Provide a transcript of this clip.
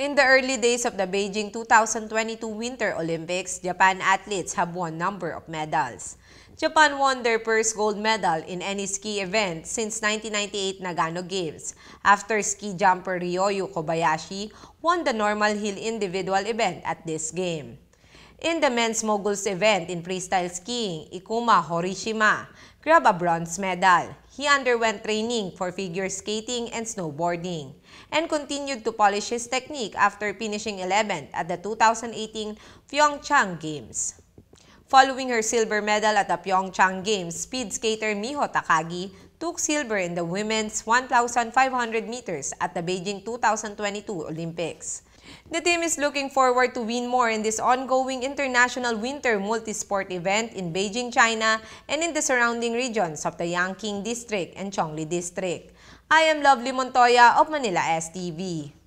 In the early days of the Beijing 2022 Winter Olympics, Japan athletes have won number of medals. Japan won their first gold medal in any ski event since 1998 Nagano Games, after ski jumper Ryoyu Kobayashi won the normal hill individual event at this game. In the men's moguls event in freestyle skiing, Ikuma Horishima grabbed a bronze medal. He underwent training for figure skating and snowboarding and continued to polish his technique after finishing 11th at the 2018 Pyeongchang Games. Following her silver medal at the Pyeongchang Games, speed skater Miho Takagi took silver in the women's 1,500 meters at the Beijing 2022 Olympics. The team is looking forward to win more in this ongoing international winter multisport event in Beijing, China and in the surrounding regions of the Yangqing District and Chongli District. I am Lovely Montoya of Manila STV.